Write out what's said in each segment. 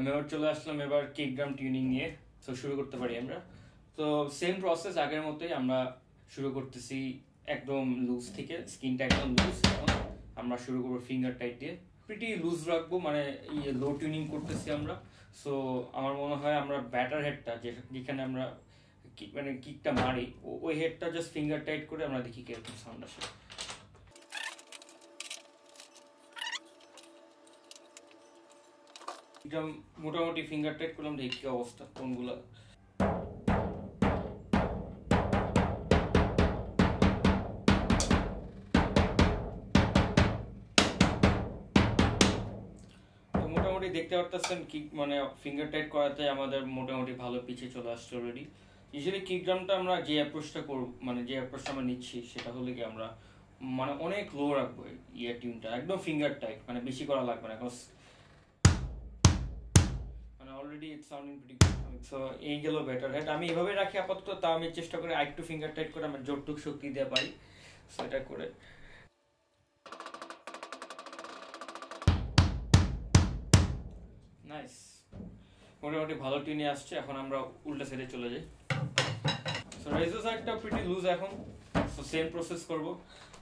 আমি আবার চলে আসলাম এবার কিক ড্রাম টিউনিং নিয়ে। তো শুরু করতে পারি আমরা। তো সেম প্রসেস আগের মতোই আমরা শুরু করতেছি একদম লুজ থেকে। স্কিনটা একদম লুজ আমরা শুরু করব ফিঙ্গার টাইট দিয়ে। প্রিটি লুজ রাখব মানে ইয়ে লো টিউনিং করতেছি আমরা। সো আমার মনে হয় আমরা ব্যাটার হেডটা যেখানে আমরা মানে কিকটা মারি ওই হেডটা জাস্ট ফিঙ্গার টাইট করে আমরা দেখি কীরকম সাউন্ড আসে। একদম মোটামুটি ফিঙ্গার টাইট করলাম, দেখি অবস্থা, কোনগুলো। মোটামুটি দেখতে পারতেছেন কি মানে ফিঙ্গার টাইট করাতে আমাদের মোটামুটি ভালো পিছে চলে আসছে অলরেডি ইউজুয়ালি কিক ড্রামটা আমরা যে অ্যাপ্রোচটা করব মানে যে অ্যাপ্রোচটা আমরা নিচ্ছি, সেটা হলে কি আমরা মানে অনেক লো রাখব ইয়ার টিউনটা একদম ফিঙ্গার টাইট মানে বেশি করা লাগবে না মানে already it's sounding pretty so এই গেল বেটার হেড আমি এভাবে রাখি আপাতত আমি চেষ্টা করি ফিঙ্গার টাইট করে আমার শক্তি দিয়ে পারি। সো এটা করে। নাইস মোটামুটি ভালো টিউনে আসছে, এখন আমরা উল্টা সাইডে চলে যাই। সো রেজো সাইডটা প্রিটি লুজ এখন। সো সেম প্রসেস করব।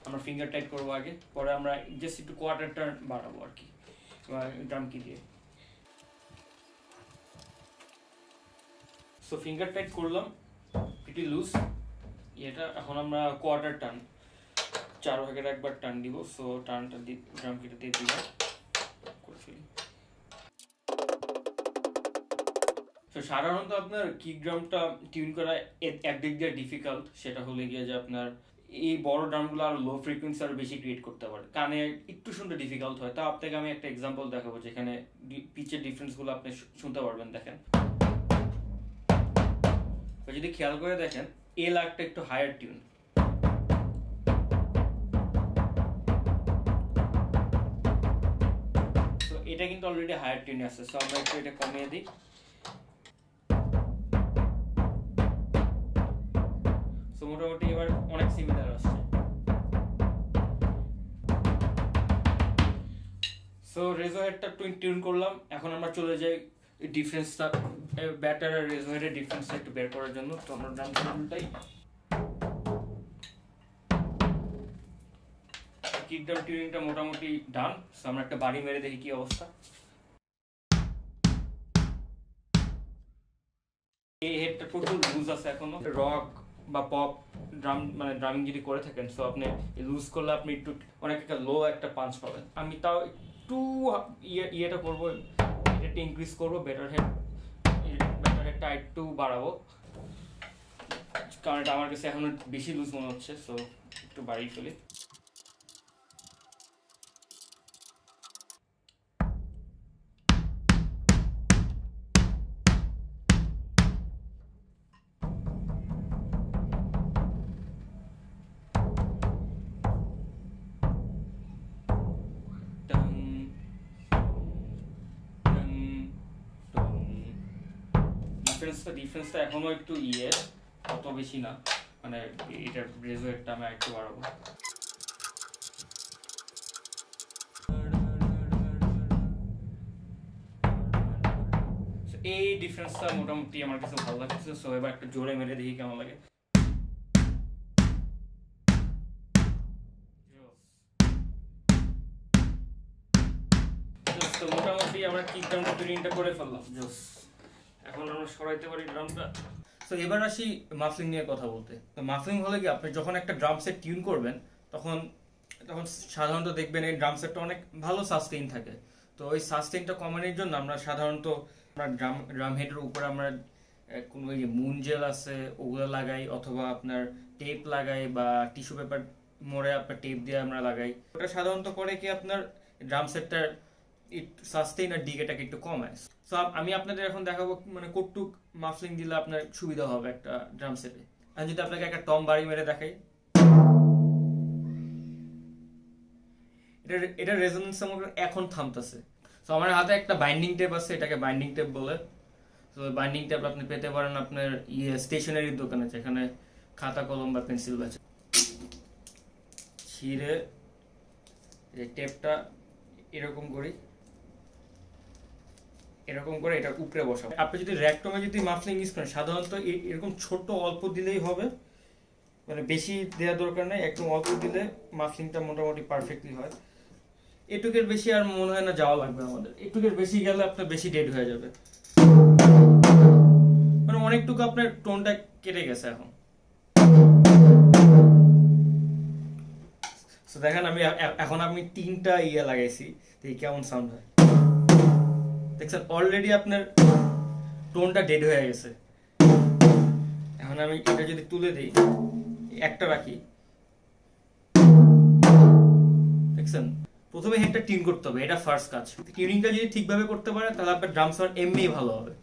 আমরা ফিঙ্গার টাইট করব আগে। পরে আমরা জাস্ট একটু কোয়ার্টার টার্ন বাড়াবো আর কি। দিয়ে। সো ফিঙ্গার টাইট করলাম প্রিটি লুজ এটা এখন আমরা কোয়ার্টার টান চার ভাগের একবার টান দিব। সো টার্নটা ড্রাম কিটা দিয়ে দিলাম। ফেলি। তো সাধারণত আপনার কিক ড্রামটা টিউন করা এ- একদিক দিয়ে ডিফিকাল্ট সেটা হলে গিয়ে যে আপনার এই বড় ড্রামগুলো আর লো ফ্রিকোয়েন্সি আরও বেশি ক্রিয়েট করতে পারে। কানে একটু শুনতে ডিফিকাল্ট হয়। তা আপনাকে আমি একটা এক্সাম্পল দেখাবো, যেখানে পিচের ডিফারেন্সগুলো আপনি শুনতে পারবেন, দেখেন। তো যদি খেয়াল করে দেখেন, এ লাগটা একটু হায়ার টিউন তো এটা কিন্তু অলরেডি হায়ার টিউনে আছে সো আমরা একটু এটা কমিয়ে দিই। সো মোটামুটি এবার অনেক সিমিলার আসছে। সো রেজো হেডটা টিউন করলাম, এখন আমরা চলে যাই ডিফারেন্সটা ব্যাটার আর রেজো হেডের ডিফারেন্সটা একটু বের করার জন্য। তো আমরা উল্টাই কিক ড্রাম টিউনিংটা মোটামুটি ডান। সো আমরা একটা বাড়ি মেরে দেখি কি অবস্থা। এই হেডটা প্রচুর লুজ আছে এখনও। রক বা পপ ড্রাম মানে ড্রামিং যদি করে থাকেন সো আপনি লুজ করলে আপনি একটু অনেক একটা লো একটা পাঞ্চ পাবেন। আমি তাও একটু ইয়ে ইয়েটা করব। এটা ইনক্রিজ করব বেটার হেড বেটার হেডটা একটু বাড়াবো। কারণ এটা আমার কাছে এখন বেশি লুজ মনে হচ্ছে সো একটু বাড়িয়ে ফেলি। ডিফারেন্সটা ডিফারেন্সটা এখনও একটু ইয়ে অত বেশি না। মানে এটার রেজোয়েটটা আমি একটু বাড়াবো। এই ডিফারেন্সটা মোটামুটি আমার কাছে ভালো লাগছে সো এবার একটু জোরে মেরে দেখি কেমন লাগে। মোটামুটি আমরা টুনিংটা করে ফেললাম। জোস এখন আমরা সরাইতে পারি ড্রামটা। তো এবার আসি মাফলিং নিয়ে কথা বলতে। তো মাফলিং হলে কি, আপনি যখন একটা ড্রাম সেট টিউন করবেন, তখন তখন সাধারণত দেখবেন এই ড্রাম সেটটা অনেক ভালো সাস্টেইন থাকে। তো ওই সাস্টেইনটা কমানোর জন্য আমরা সাধারণত আমরা ড্রাম ড্রাম হেডের উপরে আমরা কোনো ওই যে মুন জেল আছে, ওগুলো লাগাই, অথবা আপনার টেপ লাগাই বা টিস্যু পেপার মোড়ে আপনার টেপ দিয়ে আমরা লাগাই। ওটা সাধারণত করে কি আপনার ড্রাম সেটটার সাস্টেইন আর ডিগেটাকে একটু কমায়। সো আমি আপনাদের এখন দেখাবো মানে কটুক মাফলিং দিলে আপনার সুবিধা হবে একটা ড্রাম সেটে আমি যদি আপনাকে একটা টম বাড়ি মেরে দেখাই। এটা এটা রেজোনেন্স এখন থামতেছে। সো আমার হাতে একটা বাইন্ডিং টেপ আছে, এটাকে বাইন্ডিং টেপ বলে। তো বাইন্ডিং টেপ আপনি পেতে পারেন আপনার ইয়ে স্টেশনারির দোকানে, যেখানে খাতা, কলম বা পেন্সিল বেচে ছিঁড়ে টেপটা এরকম করি। এরকম করে এটা উপরে বসাবো। আপনি যদি র্যাকটমে যদি মাফলিং ইউজ করেন, সাধারণত এরকম ছোট অল্প দিলেই হবে। মানে বেশি দেওয়ার দরকার নেই একদম অল্প দিলে মাফলিংটা মোটামুটি পারফেক্টলি হয়। এটুকের বেশি আর মনে হয় না যাওয়া লাগবে আমাদের। এটুকের বেশি গেলে আপনার বেশি ডেড হয়ে যাবে। মানে অনেকটুকু আপনার টোনটা কেটে গেছে এখন। দেখেন আমি এখন আমি তিনটা ইয়ে লাগাইছি, দেখি কেমন সাউন্ড হয়। দেখছেন অলরেডি আপনার টোনটা ডেড হয়ে গেছে। এখন আমি এটা যদি তুলে দিই, একটা রাখি দেখছেন, প্রথমে হেডটা টিউন করতে হবে, এটা ফার্স্ট কাজ। টিউনিংটা যদি ঠিকভাবে করতে পারেন, তাহলে আপনার ড্রাম সাউন্ড এমনিই ভালো হবে।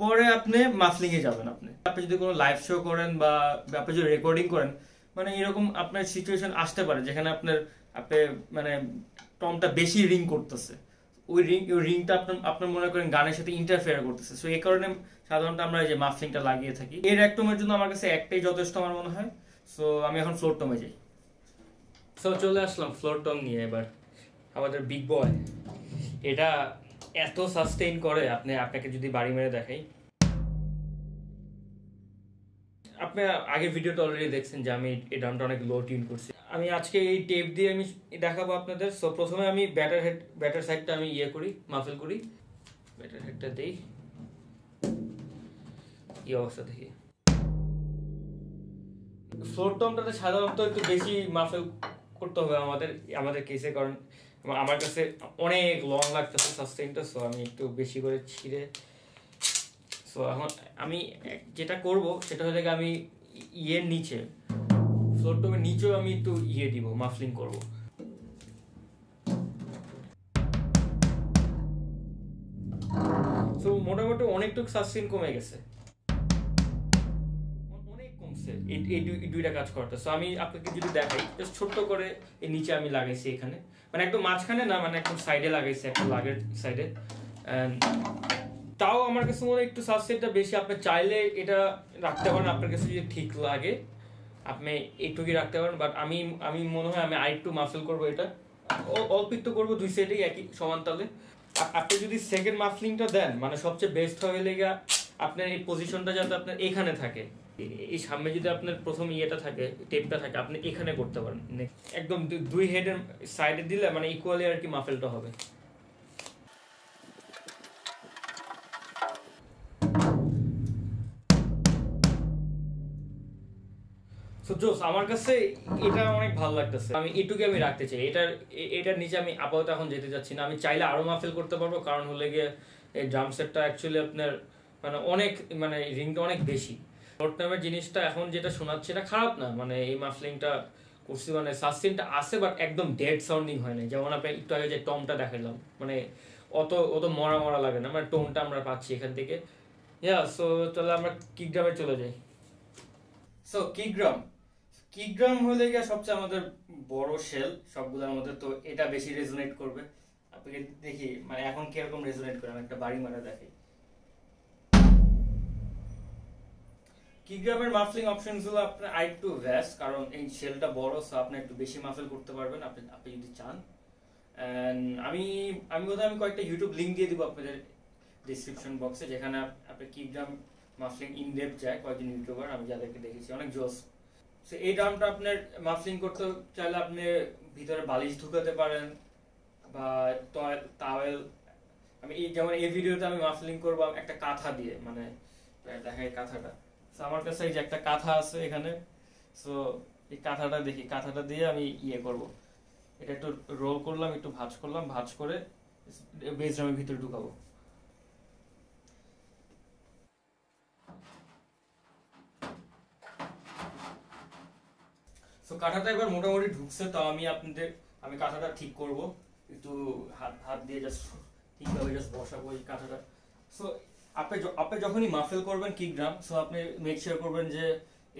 পরে আপনি মাফলিং এ যাবেন আপনি। আপনি যদি কোনো লাইভ শো করেন বা আপনি যদি রেকর্ডিং করেন মানে এরকম আপনার সিচুয়েশন আসতে পারে, যেখানে আপনার, আপনি মানে টমটা বেশি রিং করতেছে। ওই রিং ওই রিংটা আপনার আপনার মনে করেন গানের সাথে ইন্টারফেয়ার করতেছে। সো এই কারণে সাধারণত আমরা এই যে মাফলিংটা লাগিয়ে থাকি। এর একটমের জন্য আমার কাছে একটাই যথেষ্ট আমার মনে হয়। সো আমি এখন ফ্লোর টমে যাই। সো চলে আসলাম ফ্লোর টম নিয়ে এবার। আমাদের বিগ বয় এটা এত সাস্টেইন করে, আপনি, আপনাকে যদি বাড়ি মেরে দেখাই। আপনি আগের ভিডিওটা অলরেডি দেখছেন যে আমি এই ডাউনটা অনেক লো টিউন করছি। আমি আজকে এই টেপ দিয়ে আমি দেখাবো আপনাদের। সো প্রথমে আমি ব্যাটার হেড ব্যাটার সাইডটা আমি ইয়ে করি মাফেল করি। ব্যাটার হেডটা দেই। কি অবস্থা দেখি। ফ্লোর টমটাতে সাধারণত একটু বেশি মাফেল করতে হবে আমাদের আমাদের কেসে কারণ আমার কাছে অনেক লং লাগতেছে সাস্টেইনটা সো আমি একটু বেশি করে ছিঁড়ে সো এখন আমি যেটা করব সেটা হলে আমি ইয়ের নিচে ফ্লোর টপের নিচেও আমি একটু ইয়ে দিব মাফলিং করব। সো মোটামুটি অনেকটুকু সাস্টেইন কমে গেছে। অনেক কমছে, এই দুইটা কাজ করতে সো আমি আপনাকে যদি দেখাই জাস্ট ছোট্ট করে এই নিচে আমি লাগাইছি এখানে। মানে একদম মাঝখানে না মানে একদম সাইডে লাগাইছি, একটা লাগের সাইডে তাও আমার কাছে মনে হয় একটু সাবসেটটা বেশি। আপনি চাইলে এটা রাখতে পারেন আপনার কাছে যদি ঠিক লাগে আপনি এইটুকুই রাখতে পারেন। বাট আমি আমি মনে হয় আমি আরেকটু মাফেল করব এটা। অল্প একটু করব দুই সাইডেই একই সমান তালে। আপনি যদি সেকেন্ড মাফলিংটা দেন মানে সবচেয়ে বেস্ট হয়ে লেগে আপনার এই পজিশনটা যাতে আপনার এখানে থাকে। এই সামনে যদি আপনার প্রথম ইয়েটা থাকে টেপটা থাকে আপনি এখানে করতে পারেন। একদম দুই হেডের সাইডে দিলে মানে ইকুয়ালি আর কি মাফেলটা হবে। সো জোস আমার কাছে এটা অনেক ভালো লাগতেছে। আমি এটুকু আমি রাখতে চাই। এটার এটার নিচে আমি আপাতত এখন যেতে চাচ্ছি না। আমি চাইলে আরও মাফেল করতে পারব। কারণ হলে গিয়ে এই ড্রাম সেটটা অ্যাকচুয়ালি আপনার মানে অনেক মানে রিংটা অনেক বেশি। শর্ট নামের জিনিসটা এখন যেটা শোনাচ্ছে এটা খারাপ না। মানে এই মাফলিংটা করছি মানে সাস্টেনটা আছে বাট একদম ডেড সাউন্ডিং হয় না যেমন আপনি একটু আগে যে টমটা দেখালাম মানে অত অত মরা মরা লাগে না। মানে টোনটা আমরা পাচ্ছি এখান থেকে। ইয়া সো তাহলে আমরা কিকড্রামে চলে যাই। সো কিকড্রাম কিকড্রাম হলে গিয়ে সবচেয়ে আমাদের বড় শেল সবগুলোর মধ্যে। তো এটা বেশি রেজোনেট করবে। আপনাকে দেখি মানে এখন কীরকম রেজোনেট করে? আমি একটা বাড়ি মারা দেখি। কিকড্রামের মাফলিং অপশনসগুলো আপনার আই একটু ভ্যাস্ট কারণ এই শেলটা বড় সো আপনি একটু বেশি মাফেল করতে পারবেন। আপনি আপনি যদি চান। আমি আমি বোধহয় আমি কয়েকটা ইউটিউব লিংক দিয়ে দিব আপনাদের ডিসক্রিপশন বক্সে যেখানে আপনি কিকড্রাম মাফলিং ইন যায়, কয়েকজন ইউটিউবার আমি যাদেরকে দেখেছি। অনেক জোস এই ড্রামটা আপনার মাফলিং করতে চাইলে আপনি ভিতরে বালিশ ঢুকাতে পারেন বা টাওয়েল আমি এই যেমন এই ভিডিওতে আমি মাফলিং করব, একটা কাঁথা দিয়ে মানে দেখাই কাঁথাটা। সো আমার কাছে এই যে একটা কাঁথা আছে এখানে সো এই কাঁথাটা দেখি, কাঁথাটা দিয়ে আমি ইয়ে করব। এটা একটু রোল করলাম, একটু ভাঁজ করলাম, ভাঁজ করে বেস ড্রামের ভিতরে ঢুকাবো। সো কাঁথাটা এবার মোটামুটি ঢুকছে, তো আমি আপনাদের, আমি কাঁথাটা ঠিক করব। একটু হাত হাত দিয়ে জাস্ট ঠিকভাবে জাস্ট বসাবো এই কাঁথাটা। সো আপনি আপনি যখনই মাফেল করবেন কিক ড্রাম সো আপনি মেক শিওর করবেন যে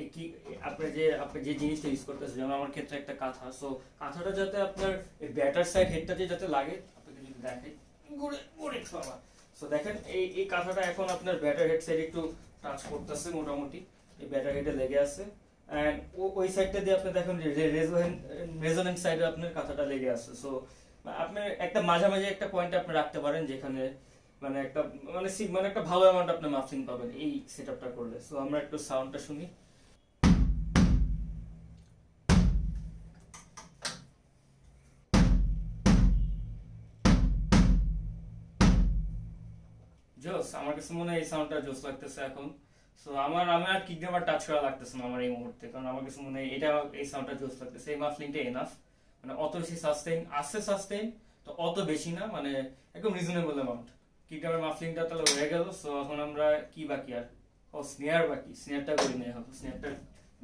এই কি, আপনি যে আপনি যে জিনিসটা ইউজ করতেছেন, যেমন আমার ক্ষেত্রে একটা কাঁথা। সো কাঁথাটা যাতে আপনার ব্যাটার সাইড হেডটাতে যাতে লাগে, আপনাকে যদি দেখাই ঘুরে ঘুরে বাবা সো দেখেন, এই এই কাঁথাটা এখন আপনার ব্যাটার হেড সাইড একটু টাচ করতেছে মোটামুটি। এই ব্যাটার হেডে লেগে আছে। এন্ড ওই সাইডটা দিয়ে আপনি দেখেন রেজোনেন্ট সাইডে আপনার কাঁথাটা লেগে আছে। সো আপনার একটা মাঝামাঝি একটা পয়েন্ট আপনি রাখতে পারেন যেখানে মানে একটা মানে মানে একটা ভালো অ্যামাউন্ট আপনি মাফলিং পাবেন এই সেটআপটা করলে। সো আমরা একটু সাউন্ডটা শুনি। জোস, আমার কাছে মনে হয় এই সাউন্ডটা জোস লাগতেছে এখন। সো আমার আমার আর কিক ড্রামার টাচ করা লাগতেছে না আমার এই মুহূর্তে। কারণ আমার কাছে মনে হয় এটা এই সাউন্ডটা জোস লাগতেছে। এই মাফলিংটা এনাফ মানে অত বেশি সাস্টেইন আছে সাস্টেইন তো অত বেশি না। মানে একদম রিজনেবল অ্যামাউন্ট কিক ড্রামার মাফলিংটা তাহলে হয়ে গেল। সো এখন আমরা কি বাকি আর? ও স্নেয়ার বাকি। স্নেয়ারটা করি না এখন। স্নেয়ারটা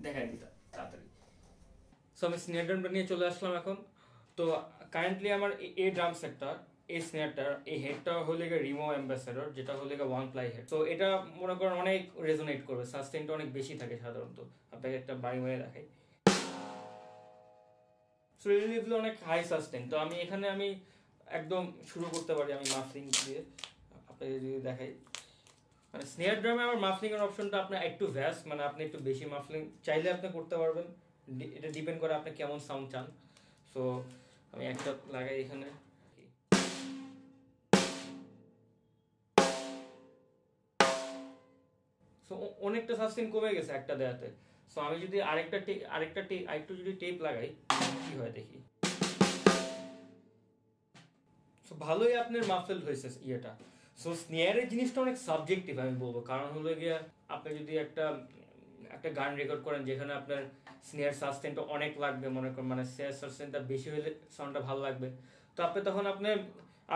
দেখাই দিতা তাড়াতাড়ি। সো আমি স্নেয়ার ড্রামটা নিয়ে চলে আসলাম এখন। তো কারেন্টলি আমার এই ড্রাম সেটটা এই স্নেয়ারটা এই হেডটা হলে গিয়ে রিমো অ্যাম্বাসেডর যেটা হলে গিয়ে ওয়ান প্লাই হেড তো এটা মনে করেন অনেক রেজোনেট করবে সাস্টেনটা অনেক বেশি থাকে সাধারণত। আপনাকে একটা বাড়ি মেরে দেখাই। সো অনেক হাই সাস্টেন তো আমি এখানে আমি একদম শুরু করতে পারি আমি মাফলিং দিয়ে। আপনাকে যদি দেখাই। মানে স্নেয়ার ড্রামে আমার মাফলিং এর অপশনটা আপনার একটু ভ্যাস্ট মানে আপনি একটু বেশি মাফলিং চাইলে আপনি করতে পারবেন। এটা ডিপেন্ড করে আপনি কেমন সাউন্ড চান। সো আমি একটা লাগাই এখানে। সো অনেকটা সাস্টেন কমে গেছে একটা দেয়াতে। সো আমি যদি আরেকটা আরেকটা টে- আরেকটু যদি টেপ লাগাই, কি হয় দেখি। সো ভালোই আপনার মাফেল হয়েছে ইয়েটা। সো স্নেয়ারের জিনিসটা অনেক সাবজেক্টিভ আমি বলব। কারণ হলো গিয়ে, আপনি যদি একটা একটা গান রেকর্ড করেন, যেখানে আপনার স্নেয়ার সাস্টেনটা অনেক লাগবে, মনে করেন মানে স্নেয়ার সাস্টেনটা বেশি হলে সাউন্ডটা ভালো লাগবে। তো আপনি তখন আপনি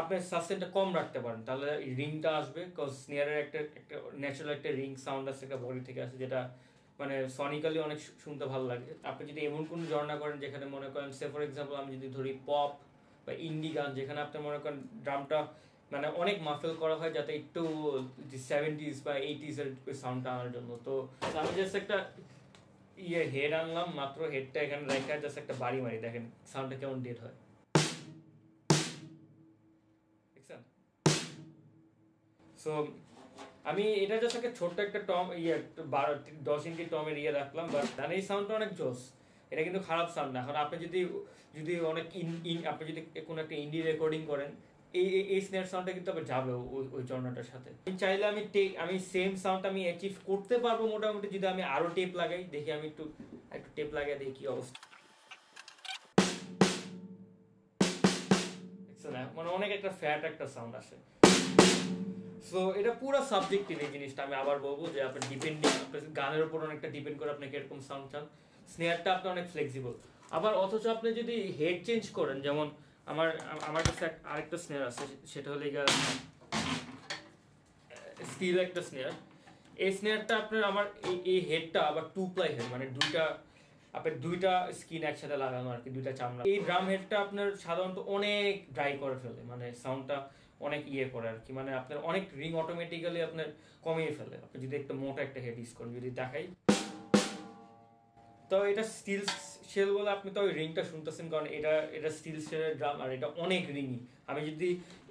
আপনার সাস্টেনটা কম রাখতে পারেন। তাহলে রিংটা আসবে কজ স্নেয়ারের একটা একটা ন্যাচারাল একটা রিং সাউন্ড আছে একটা বডি থেকে আসে, যেটা মানে সনিক্যালি অনেক শুনতে ভালো লাগে। আপনি যদি এমন কোনো জর্না করেন যেখানে মনে করেন সে ফর এক্সাম্পল আমি যদি ধরি পপ বা ইন্ডি গান, যেখানে আপনি মনে করেন ড্রামটা মানে অনেক মাফেল করা হয় যাতে একটু সেভেন্টিজ বা এইটিজ এর সাউন্ডটা আনার জন্য। তো আমি জাস্ট একটা ইয়ে হেড আনলাম, মাত্র হেডটা এখানে রেখে জাস্ট একটা বাড়ি মারি, দেখেন সাউন্ডটা কেমন ডেট হয়। সো আমি এটা জাস্ট একটা ছোট্ট একটা টম ইয়ে বারো, দশ ইঞ্চি টমের ইয়ে রাখলাম বাট মানে এই সাউন্ডটা অনেক জোস। এটা কিন্তু খারাপ সাউন্ড না। এখন আপনি যদি যদি অনেক ইন ইন, আপনি যদি কোনো একটা ইন্ডি রেকর্ডিং করেন, এই, এই- স্নেয়ার সাউন্ডটা কিন্তু আবার যাবে ওই ওই জর্নাটার সাথে। আমি চাইলে আমি টেক আমি সেম সাউন্ড আমি অ্যাচিভ করতে পারব মোটামুটি, যদি আমি আরও টেপ লাগাই, দেখি আমি একটু একটু টেপ লাগাই, দেখি কি অবস্থা? মানে অনেক একটা ফ্যাট একটা সাউন্ড আসে। সো এটা পুরো সাবজেক্টিভ এই জিনিসটা, আমি আবার বলব যে আপনি ডিপেন্ডিং গানের উপর অনেকটা ডিপেন্ড করে আপনি কীরকম সাউন্ড চান। স্নেয়ারটা আপনি অনেক ফ্লেক্সিবল আবার অথচ আপনি যদি হেড চেঞ্জ করেন, যেমন আমার আমার কাছে আরেকটা স্নেয়ার আছে, সেটা হলো স্টিল একটা স্নেয়ার এই স্নেয়ারটা আপনার আমার, এই হেডটা আবার টু প্লাই হেড মানে দুইটা আপনার দুইটা স্কিন একসাথে লাগানো আর কি, দুইটা চামড়া। এই ড্রাম হেডটা আপনার সাধারণত অনেক ড্রাই করে ফেলে মানে সাউন্ডটা অনেক ইয়ে করে আর কি মানে আপনার অনেক রিং অটোমেটিক্যালি আপনার কমিয়ে ফেলে। আপনি যদি একটা মোটা একটা হেড ইউজ করেন, যদি দেখাই। তো এটা স্টিল শেল বলে আপনি তো ওই রিংটা শুনতেছেন, কারণ এটা এটা স্টিল শেলের ড্রাম আর এটা অনেক রিংই আমি যদি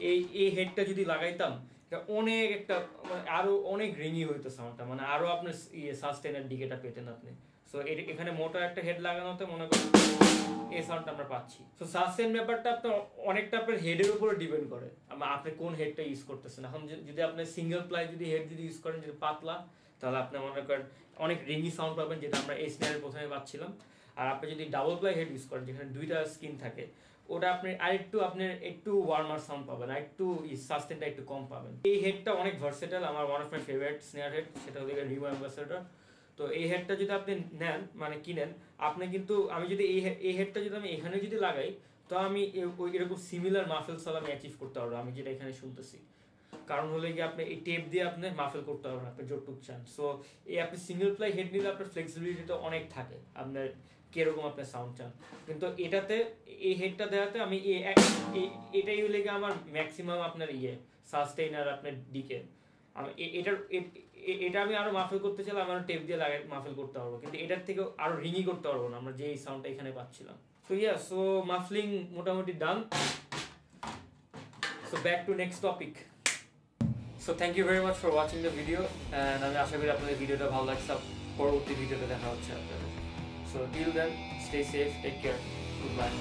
এই এই হেডটা যদি লাগাইতাম, এটা অনেক একটা মানে আরও অনেক রিংই হইতো সাউন্ডটা মানে আরও আপনার ইয়ে সাস্টেনের দিকেটা পেতেন আপনি। সো এখানে মোটা একটা হেড লাগানোতে মনে করেন এই সাউন্ডটা আমরা পাচ্ছি। তো সাস্টেন ব্যাপারটা আপনার অনেকটা আপনার হেডের উপরে ডিপেন্ড করে। আপনি কোন হেডটা ইউজ করতেছেন? এখন যদি আপনি সিঙ্গেল প্লাই যদি হেড যদি ইউজ করেন, যদি পাতলা, তাহলে আপনি মনে করেন অনেক রিঙ্গি সাউন্ড পাবেন, যেটা আমরা এই স্নেয়ারের প্রথমে পাচ্ছিলাম। আর আপনি যদি ডাবল প্লাই হেড ইউজ করেন, যেখানে দুইটা স্কিন থাকে, ওটা আপনি আরেকটু আপনি একটু ওয়ার্মার সাউন্ড পাবেন আর একটু সাস্টেনটা একটু কম পাবেন। এই হেডটা অনেক ভার্সেটাল আমার one of my favourite snare head সেটা হলো রিমো অ্যাম্বাসেডর তো এই হেডটা যদি আপনি নেন মানে কিনেন, আপনি কিন্তু, আমি যদি এই এই হেডটা যদি আমি এখানে যদি লাগাই, তো আমি এরকম সিমিলার মাফেল সাল আমি অ্যাচিভ করতে পারব, আমি যেটা এখানে শুনতেছি। কারণ হলো কি আপনি এই টেপ দিয়ে আপনি মাফেল করতে পারবেন, আপনি যতটুক চান। সো এই আপনি সিঙ্গেল প্লাই হেড নিলে আপনার ফ্লেক্সিবিলিটি অনেক থাকে, আপনার কীরকম আপনার সাউন্ড চান। কিন্তু এটাতে, এই হেডটা দেওয়াতে আমি এটাই হলে গিয়ে আমার ম্যাক্সিমাম আপনার ইয়ে সাস্টেইনার আপনার ডিকে আমি এটার এটা আমি আরও মাফেল করতে চাইলে আমার টেপ দিয়ে লাগাই মাফেল করতে পারব, কিন্তু এটার থেকে আরও রিঙি করতে পারব না, আমরা যে সাউন্ডটা এখানে পাচ্ছিলাম। তো ইয়া সো মাফলিং মোটামুটি done so back to next topic so thank you very much for watching the video and আমি আশা করি আপনাদের ভিডিওটা ভালো লাগছে। পরবর্তী ভিডিওতে দেখা হচ্ছে আপনাদের। So till then stay safe take care good bye